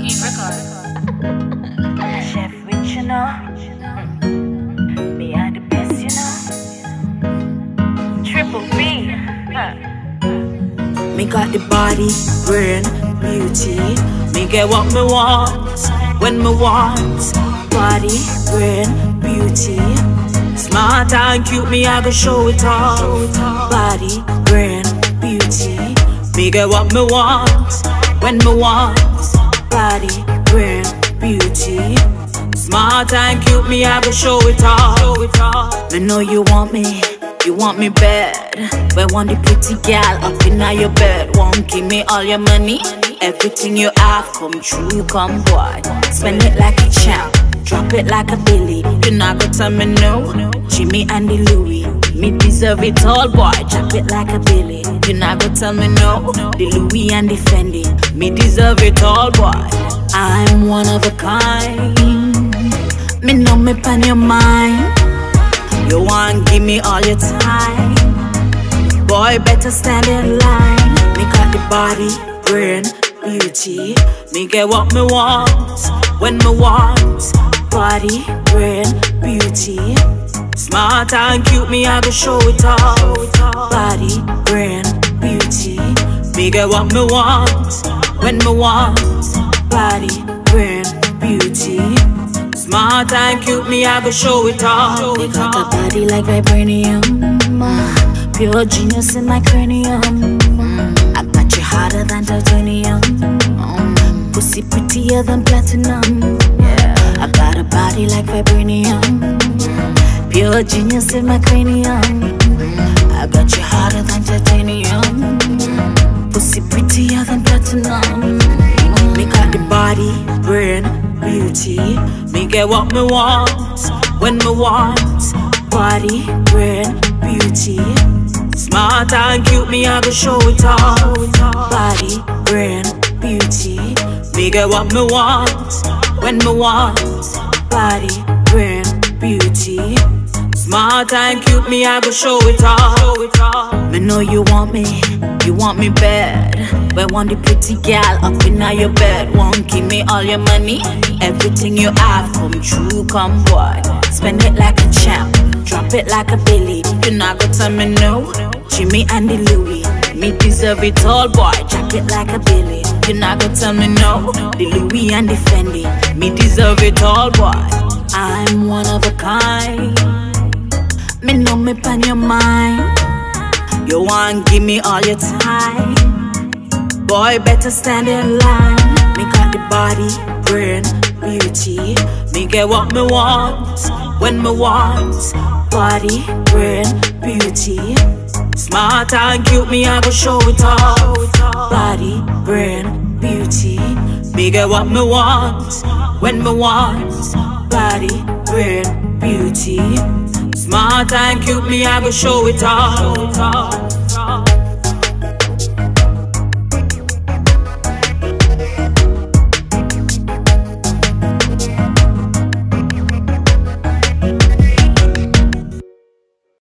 King Records. Chev Rich, you know. Me are the best, you know. Triple B. Huh. Me got the body, brain, beauty. Me get what me want when me want. Body, brain, beauty. Smart and cute, me I go show it all. Body, brain, beauty. Me get what me want when me want. Body, brain, beauty. Smart and cute, me I go show it all. Me know you want me. You want me bad, but want the pretty gal up in your bed. Won't give me all your money. Everything you have come true, come boy. Spend it like a champ, drop it like a Billy. You're not gonna tell me no. Jimmy and the Louis, me deserve it all, boy. Drop it like a Billy. Not gonna tell me no. The Louis and the Fendi, me deserve it all, boy. I'm one of a kind. Me know me pan your mind. You want give me all your time Boy, better stand in line Me got the body, brain, beauty Me get what me want When me want Body, brain, beauty Smart and cute, me I go show it all Body, brain, beauty get what me want When me want Body, brain, beauty Smart and cute, me I go show it all. They got a body like vibranium. Pure genius in my cranium. I got you harder than titanium. Pussy prettier than platinum. Yeah. I got a body like vibranium. Pure genius in my cranium. I got you harder than titanium. Pussy prettier than platinum. Me got the body, brain, beauty. Me get what me want when me want. Body, brain, beauty. Smart and cute, me I go show it all. Body, brain, beauty. Me get what me want when me want. Body, brain, beauty. Smart and cute, me I go show it all. Me know you want me, you want me bad. But want the pretty gal up in your bed. Won't give me all your money. Everything you have come true, come boy. Spend it like a champ, drop it like a Billy. You're not gonna tell me no. Jimmy and the Louis, me deserve it all, boy. Drop it like a Billy. You're not gonna tell me no. The Louis and the Fendi, me deserve it all, boy. I'm one of a kind. Your mind. You want give me all your time. Boy, better stand in line. Me got the body, brain, beauty. Me get what me want when me want. Body, brain, beauty. Smart and cute, me I go show it all. Body, brain, beauty. Me get what me want when me want. Body, brain, beauty. Smart and cute, me I go show it all.